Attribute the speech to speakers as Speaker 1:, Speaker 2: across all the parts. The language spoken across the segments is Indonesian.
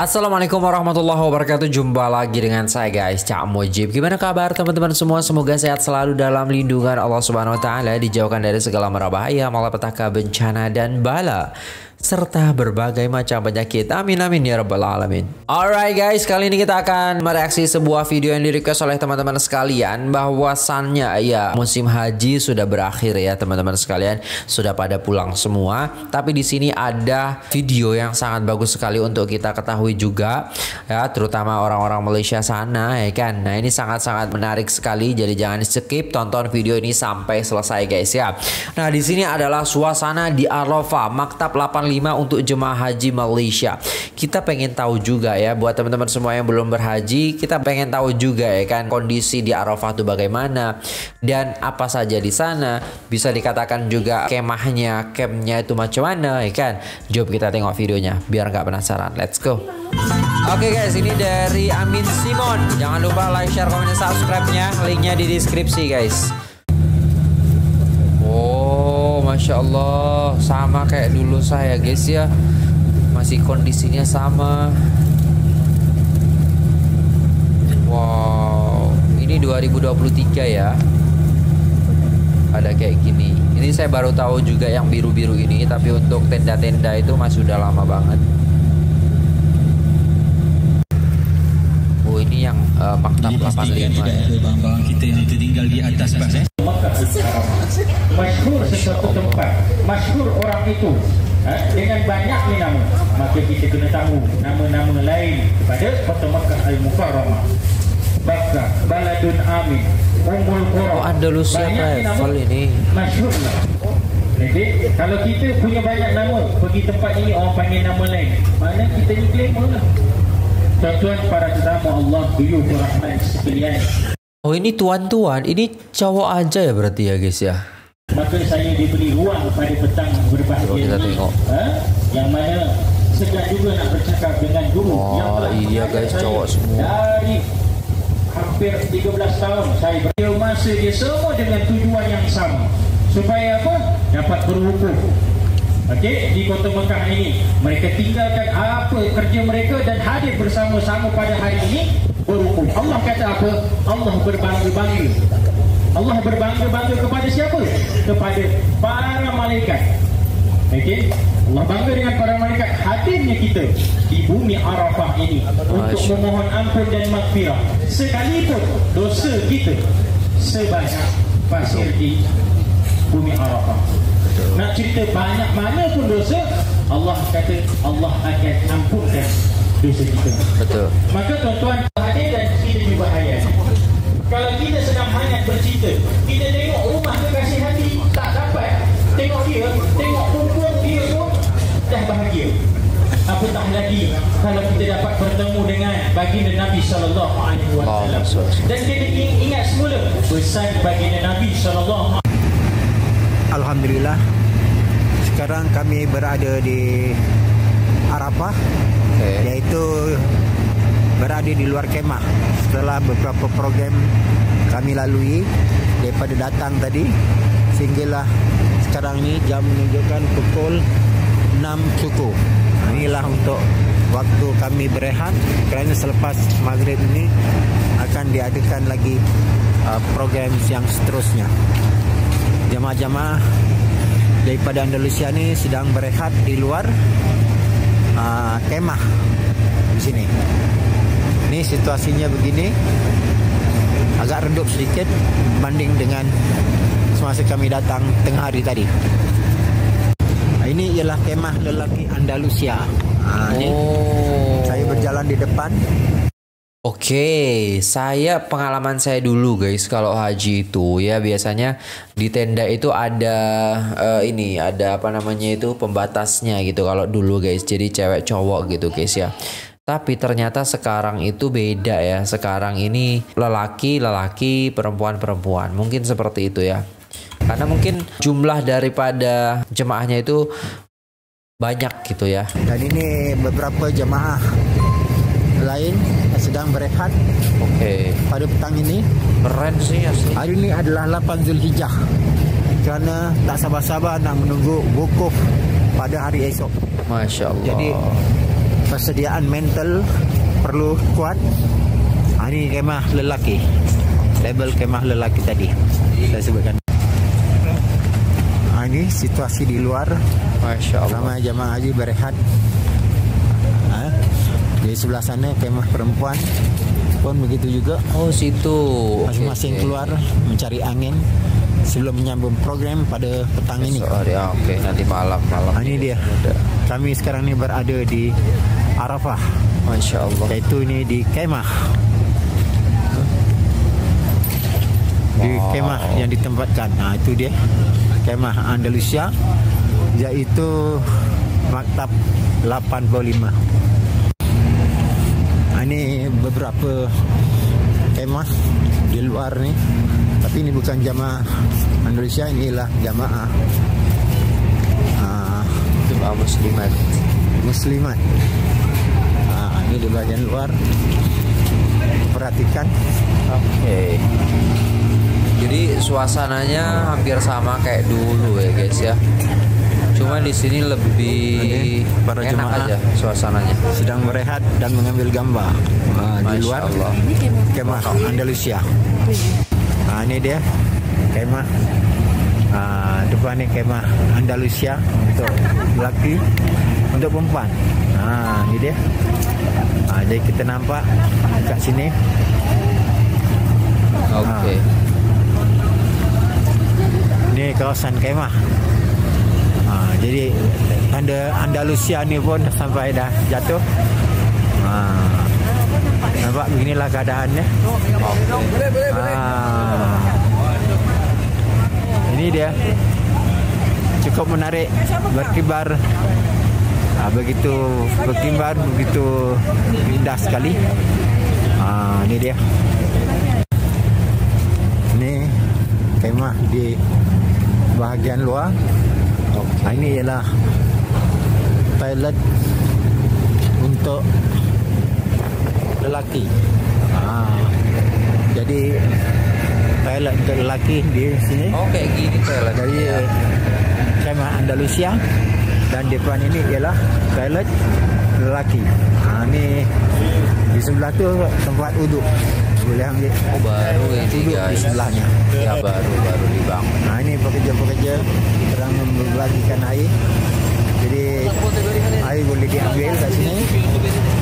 Speaker 1: Assalamualaikum warahmatullahi wabarakatuh. Jumpa lagi dengan saya guys Cak Mujib. Gimana kabar teman-teman semua? Semoga sehat selalu dalam lindungan Allah subhanahu wa ta'ala Dijauhkan dari segala merabahaya Malapetaka bencana dan bala serta berbagai macam penyakit. Amin amin ya rabbal alamin. Alright guys, kali ini kita akan mereaksi sebuah video yang di request oleh teman-teman sekalian bahwasannya ya musim haji sudah berakhir ya teman-teman sekalian, sudah pada pulang semua. Tapi di sini ada video yang sangat bagus sekali untuk kita ketahui juga ya, terutama orang-orang Malaysia sana ya kan. Nah, ini sangat-sangat menarik sekali jadi jangan skip tonton video ini sampai selesai guys ya. Nah, di sini adalah suasana di Arafah, Maktab 8 untuk jemaah haji Malaysia. Kita pengen tahu juga ya buat teman-teman semua yang belum berhaji, kita pengen tahu juga ya kan kondisi di Arafah itu bagaimana dan apa saja di sana. Bisa dikatakan juga kemahnya, campnya itu macam mana ya kan. Jom kita tengok videonya biar nggak penasaran. Let's go. Oke okay guys, ini dari Amin Simon. Jangan lupa like, share, komen, dan subscribe-nya. Linknya di deskripsi guys. Masya Allah. Sama kayak dulu saya guys ya. Masih kondisinya sama. Wow. Ini 2023 ya. Ada kayak gini. Ini saya baru tahu juga yang biru-biru ini tapi untuk tenda-tenda itu masih udah lama banget. Oh ini yang uh, maktab 85 ya.
Speaker 2: Bang-bang. Kita yang tertinggal di atas eh
Speaker 3: masyhur sesuatu tempat. Masyhur orang itu. Ha, dengan banyaknya nama. Maka kita kena tahu nama-nama lain kepada kota Makkah Al-Mukarramah. Bakka, Baladun Amin Ummul Qura
Speaker 1: oh, Andalusia travel ini
Speaker 3: masyhur lah. Jadi kalau kita punya banyak nama pergi tempat ini orang panggil nama lain. Mana kita ni claim lah. Tuan-tuan para tetamu Allah buyuh rahmat sekalian
Speaker 1: Oh ini tuan-tuan, ini cowok aja ya berarti ya guys ya?
Speaker 3: Maka saya diberi ruang pada petang berbahagia
Speaker 1: Coba kita tengok.
Speaker 3: Ha? Yang mana sedang juga nak bercakap dengan guru.
Speaker 1: Oh
Speaker 3: yang
Speaker 1: iya guys cowok semua.
Speaker 3: Dari hampir 13 tahun. Saya beri masa dia semua dengan tujuan yang sama. Supaya apa? Dapat berhukum Okey, di kota Mekah ini mereka tinggalkan apa kerja mereka dan hadir bersama-sama pada hari ini berhukum. Allah kata apa? Allah berbangga-bangga. Allah berbangga-bangga kepada siapa? Kepada para malaikat. Okey. Allah bangga dengan para malaikat hadirnya kita di bumi Arafah ini untuk memohon ampun dan makfirah. Sekalipun dosa kita sebanyak pasir di bumi Arafah. Nak cerita banyak mana pun dosa, Allah kata Allah akan ampunkan dosa kita.
Speaker 1: Betul.
Speaker 3: Maka tuan-tuan ayat. Kalau kita sedang hangat bercerita, kita tengok rumah kekasih hati tak dapat, tengok dia, tengok punggung dia pun dah bahagia. Apatah lagi kalau kita dapat bertemu dengan baginda Nabi sallallahu alaihi wasallam. Dan kita ingat semula pesan baginda Nabi sallallahu
Speaker 4: Alhamdulillah sekarang kami berada di Arafah okay. iaitu berada di luar kemah. Setelah beberapa program kami lalui daripada datang tadi sehinggalah sekarang ni jam menunjukkan pukul 6 cukup. Inilah untuk waktu kami berehat. Kerana selepas maghrib ini akan diadakan lagi uh, program yang seterusnya. Jamaah-jamaah daripada Andalusia ni sedang berehat di luar uh, kemah di sini Ini situasinya begini. Agak redup sedikit banding dengan semasa kami datang tengah hari tadi. Ini ialah kemah lelaki Andalusia. Ha, oh. saya berjalan di depan.
Speaker 1: Oke, saya pengalaman saya dulu guys kalau haji itu ya biasanya di tenda itu ada uh, ini ada apa namanya itu pembatasnya gitu kalau dulu guys. Jadi cewek cowok gitu guys ya. Tapi ternyata sekarang itu beda ya. Sekarang ini lelaki lelaki perempuan perempuan mungkin seperti itu ya. Karena mungkin jumlah daripada jemaahnya itu banyak gitu ya.
Speaker 4: Dan ini beberapa jemaah lain sedang berehat.
Speaker 1: Oke. Okay.
Speaker 4: Pada petang ini
Speaker 1: keren sih asli.
Speaker 4: Hari ini adalah 8 Zulhijjah. Kerana tak sabar-sabar nak menunggu wukuf pada hari esok.
Speaker 1: Masya Allah.
Speaker 4: Jadi persediaan mental perlu kuat. Ha, ini kemah lelaki. Label kemah lelaki tadi. Saya sebutkan. Ha, ini situasi di luar.
Speaker 1: Masya Allah.
Speaker 4: Sama jamaah haji berehat. Ha, di sebelah sana kemah perempuan pun begitu juga.
Speaker 1: Oh situ.
Speaker 4: Masing-masing
Speaker 1: oke.
Speaker 4: keluar mencari angin sebelum menyambung program pada petang ini.
Speaker 1: Ya, oke nanti malam malam.
Speaker 4: Ha, ini dia. Kami sekarang ni berada di Arafah.
Speaker 1: Masya Allah.
Speaker 4: Iaitu ini di kemah. Di
Speaker 1: Wow.
Speaker 4: kemah yang ditempatkan. Ha, itu dia. Kemah Andalusia iaitu Maktab 85. Ha, ini beberapa kemah di luar ni. Tapi ini bukan jamaah Andalusia, inilah jamaah ah,
Speaker 1: Jemaah muslimat.
Speaker 4: muslimat. Ini di bagian luar. Perhatikan.
Speaker 1: Oke. Jadi suasananya hampir sama kayak dulu ya guys ya. Cuma di sini lebih
Speaker 4: Ini para
Speaker 1: enak
Speaker 4: jemaah.
Speaker 1: aja suasananya.
Speaker 4: sedang berehat dan mengambil gambar ha, di luar
Speaker 1: Allah.
Speaker 4: kemah Andalusia. Ha, ini dia kemah ha, depan ni kemah Andalusia untuk lelaki untuk perempuan. Ha, ini dia. Ha, jadi kita nampak dekat sini
Speaker 1: Oke.
Speaker 4: Ini kawasan kemah. Ha, jadi tanda Andalusia ni pun sampai dah jatuh. Ha, nampak beginilah keadaannya. Ha, ini dia. Cukup menarik, berkibar. Ha, begitu berkibar, begitu indah sekali. Ha, ini dia. Ini kemah di bahagian luar. Ha, ini ialah toilet untuk lelaki. Ha, jadi toilet untuk lelaki di sini.
Speaker 1: Kayak gini toilet.
Speaker 4: Dari kemah Andalusia dan depan ini ialah toilet lelaki. Ha, ini di sebelah tu tempat uduk. Boleh ambil
Speaker 1: Oh baru ini
Speaker 4: duduk di
Speaker 1: guys.
Speaker 4: sebelahnya.
Speaker 1: Ya baru baru dibangun.
Speaker 4: Nah ini pekerja-pekerja sedang membagikan air. Jadi air boleh diambil kat sini.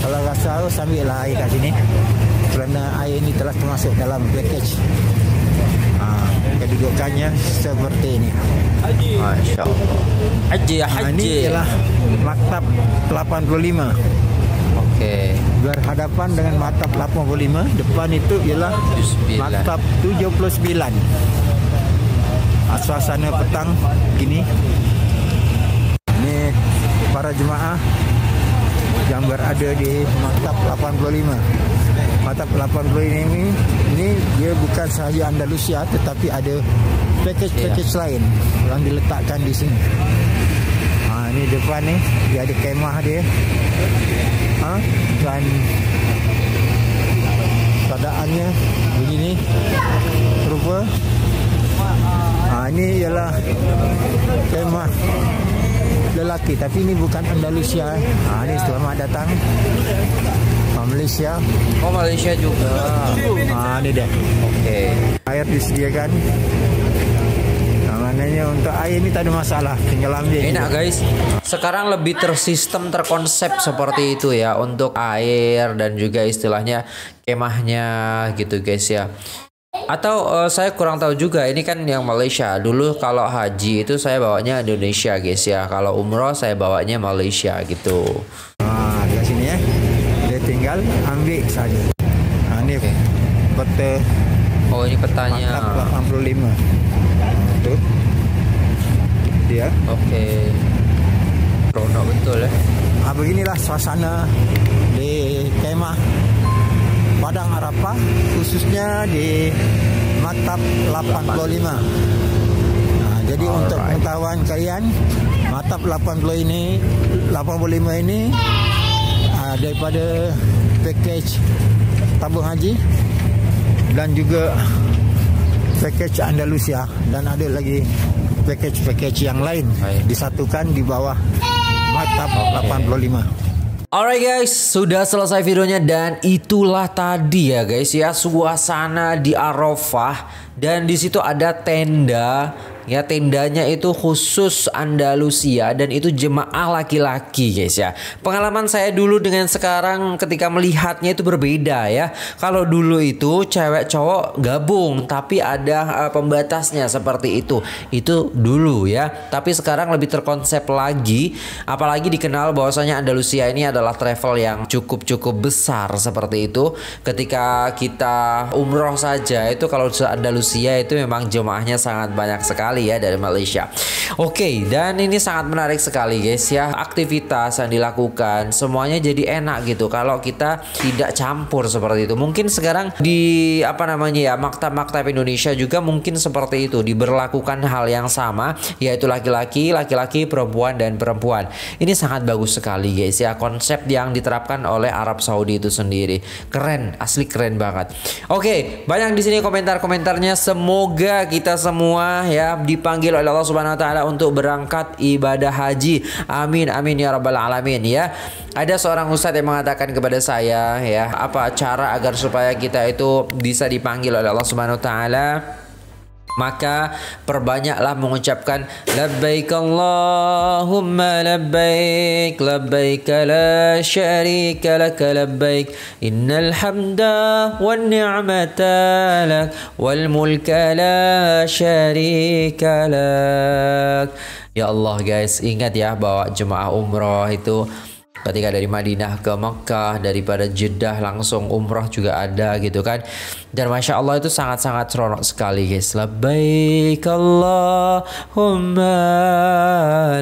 Speaker 4: Kalau rasa haus ambillah air kat sini. Kerana air ini telah termasuk dalam package. Kedudukannya seperti ini.
Speaker 1: Masya Allah. Haji ya
Speaker 4: Nah, ini
Speaker 1: haji.
Speaker 4: ialah maktab 85.
Speaker 1: Oke.
Speaker 4: Berhadapan dengan maktab 85. Depan itu ialah
Speaker 1: 79.
Speaker 4: maktab 79. Ah, Suasana petang gini. Ini para jemaah yang berada di maktab 85. Maktab 85 ini ini dia bukan sahaja Andalusia tetapi ada package-package lain yang diletakkan di sini. Ha, ini depan ni dia ada kemah dia. Ha, lelaki tapi ini bukan Andalusia ha, ini selamat datang ha, Malaysia
Speaker 1: Oh Malaysia juga.
Speaker 4: ha, ini dia
Speaker 1: Oke.
Speaker 4: air disediakan ha, maknanya untuk air ini tak ada masalah tinggal ambil
Speaker 1: Enak
Speaker 4: je.
Speaker 1: guys. Sekarang lebih tersistem terkonsep seperti itu ya untuk air dan juga istilahnya kemahnya gitu guys ya. Atau eh, saya kurang tahu juga ini kan yang Malaysia. Dulu kalau haji itu saya bawanya Indonesia guys ya. Kalau umroh saya bawanya Malaysia gitu.
Speaker 4: ha, dekat sini ya dia tinggal ambil saja ha, ini peta
Speaker 1: Oh ini petanya.
Speaker 4: Maktab 85 Itu Dia
Speaker 1: Oke. Rono betul ya.
Speaker 4: ha, Beginilah suasana Di kemah Padang Arafah Khususnya di Maktab 85 ha, Jadi untuk
Speaker 1: Alright.
Speaker 4: pengetahuan kalian Maktab 80 ini 85 ini ha, Daripada Package Tabung Haji Dan juga Package Andalusia Dan ada lagi Package-package yang lain
Speaker 1: Baik.
Speaker 4: Disatukan di bawah Maktab 85
Speaker 1: Alright guys, sudah selesai videonya dan itulah tadi ya guys ya suasana di Arafah. Dan di situ ada tenda ya tendanya itu khusus Andalusia dan itu jemaah laki-laki guys ya. Pengalaman saya dulu dengan sekarang ketika melihatnya itu berbeda ya. Kalau dulu itu cewek cowok gabung tapi ada uh, pembatasnya seperti itu. Itu dulu ya. Tapi sekarang lebih terkonsep lagi apalagi dikenal bahwasanya Andalusia ini adalah travel yang cukup-cukup besar seperti itu. Ketika kita umroh saja itu kalau Andalusia itu memang jemaahnya sangat banyak sekali sekali ya dari Malaysia. Oke, dan ini sangat menarik sekali guys ya. Aktivitas yang dilakukan semuanya jadi enak gitu kalau kita tidak campur seperti itu. Mungkin sekarang di apa namanya ya, maktab-maktab Indonesia juga mungkin seperti itu, diberlakukan hal yang sama yaitu laki-laki, laki-laki, perempuan dan perempuan. Ini sangat bagus sekali guys ya konsep yang diterapkan oleh Arab Saudi itu sendiri. Keren, asli keren banget. Oke, banyak di sini komentar-komentarnya. Semoga kita semua ya dipanggil oleh Allah Subhanahu wa taala untuk berangkat ibadah haji. Amin amin ya rabbal alamin ya. Ada seorang ustadz yang mengatakan kepada saya ya, apa cara agar supaya kita itu bisa dipanggil oleh Allah Subhanahu wa taala? Maka perbanyaklah mengucapkan labbaik Allahumma labbaik labbaik la syarika lak labbaik innal hamda wan ni'mata lak wal mulka la syarika lak. Ya Allah guys ingat ya bahwa jemaah umrah itu. Ketika dari Madinah ke Mekah daripada Jeddah langsung umrah juga ada gitu kan dan masya Allah itu sangat-sangat seronok sekali guys labbaik Allahumma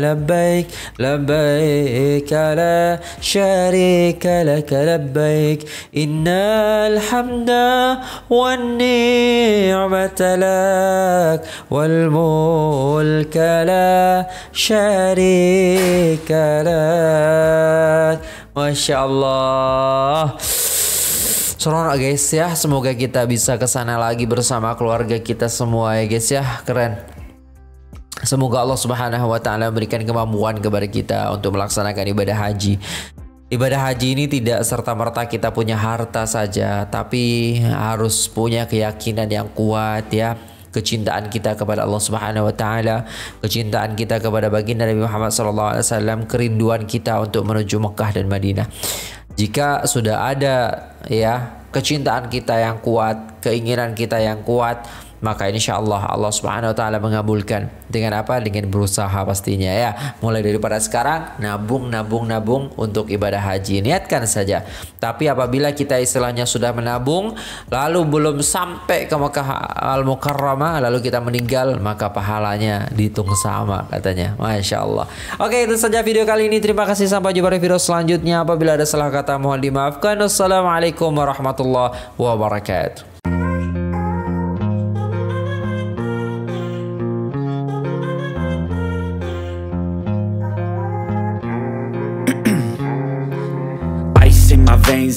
Speaker 1: labbaik labbaik la syarika lak labbaik innal hamda wan ni'mata lak wal mulka la syarika lak Masya Allah Seronok guys ya. Semoga kita bisa ke sana lagi bersama keluarga kita semua ya guys ya. Keren. Semoga Allah subhanahu wa ta'ala memberikan kemampuan kepada kita Untuk melaksanakan ibadah haji. Ibadah haji ini tidak serta-merta kita punya harta saja, tapi harus punya keyakinan yang kuat ya. Kecintaan kita kepada Allah Subhanahu wa taala, kecintaan kita kepada baginda Nabi Muhammad sallallahu alaihi wasallam, kerinduan kita untuk menuju Mekah dan Madinah. Jika sudah ada ya kecintaan kita yang kuat, keinginan kita yang kuat, maka insya Allah Allah Subhanahu Wa Taala mengabulkan. Dengan apa? Dengan berusaha pastinya ya. Mulai daripada sekarang nabung nabung nabung untuk ibadah haji. Niatkan saja. Tapi apabila kita istilahnya sudah menabung lalu belum sampai ke Mekah Al Mukarramah lalu kita meninggal maka pahalanya dihitung sama katanya. Masya Allah. Oke itu saja video kali ini. Terima kasih. Sampai jumpa di video selanjutnya. Apabila ada salah kata mohon dimaafkan. Wassalamualaikum warahmatullahi wabarakatuh